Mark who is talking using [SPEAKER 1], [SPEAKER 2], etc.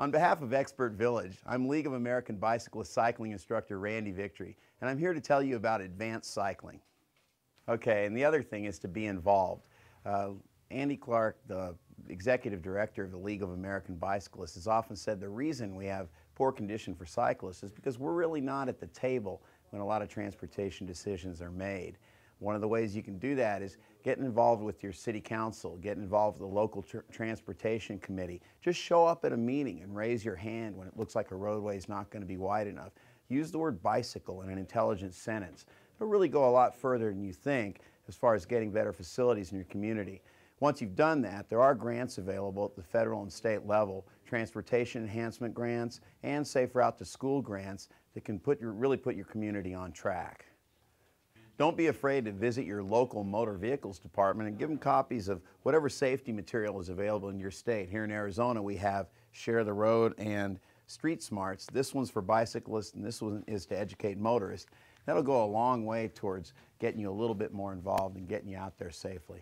[SPEAKER 1] On behalf of Expert Village, I'm League of American Bicyclist cycling instructor Randy Victory, and I'm here to tell you about advanced cycling. Okay, and the other thing is to be involved. Uh, Andy Clarke, the executive director of the League of American Bicyclists, has often said the reason we have poor condition for cyclists is because we're really not at the table when a lot of transportation decisions are made. One of the ways you can do that is getting involved with your city council, getting involved with the local tr transportation committee. Just show up at a meeting and raise your hand when it looks like a roadway is not going to be wide enough. Use the word bicycle in an intelligent sentence. It'll really go a lot further than you think as far as getting better facilities in your community. Once you've done that, there are grants available at the federal and state level, transportation enhancement grants and safe route to school grants that can put your, really put your community on track. Don't be afraid to visit your local motor vehicles department and give them copies of whatever safety material is available in your state. Here in Arizona, we have Share the Road and Street Smarts. This one's for bicyclists and this one is to educate motorists. That'll go a long way towards getting you a little bit more involved and getting you out there safely.